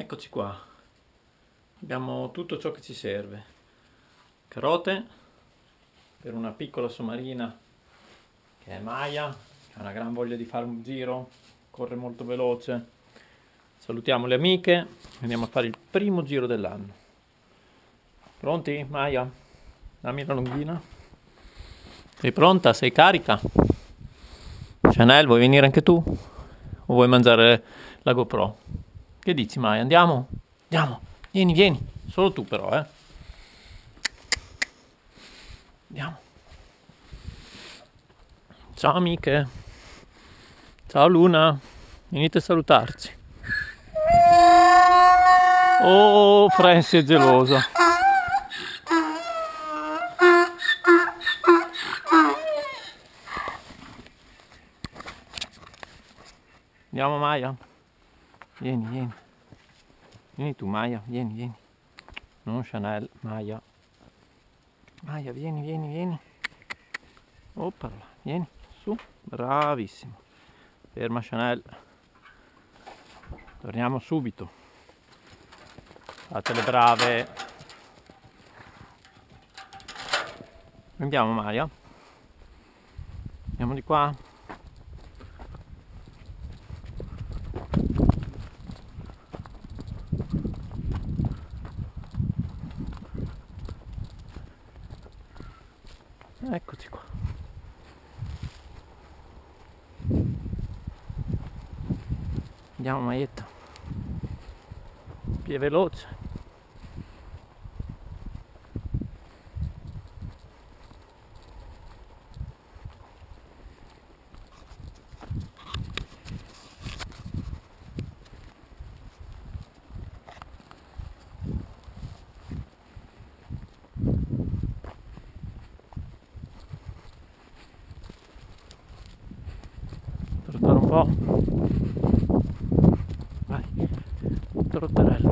Eccoci qua. Abbiamo tutto ciò che ci serve. Carote per una piccola somarina che è Maya, che ha una gran voglia di fare un giro, corre molto veloce. Salutiamo le amiche andiamo a fare il primo giro dell'anno. Pronti, Maya? Dammi la lunghina. Sei pronta? Sei carica? Chanel, vuoi venire anche tu? O vuoi mangiare la GoPro? Che dici mai? Andiamo? Andiamo. Vieni, vieni. Solo tu però, eh. Andiamo. Ciao amiche. Ciao Luna. Venite a salutarci. Oh, Franci è gelosa. Andiamo Maya. Vieni, vieni. Vieni tu Maya, vieni, vieni. Non Chanel, Maya. Maya, vieni, vieni, vieni. Oppala, vieni, su. Bravissimo. Ferma Chanel. Torniamo subito. Fate le brave. Andiamo Maya. Andiamo di qua. Eccoci qua. Andiamo Maietta. Più veloce. po. Ay, turutural.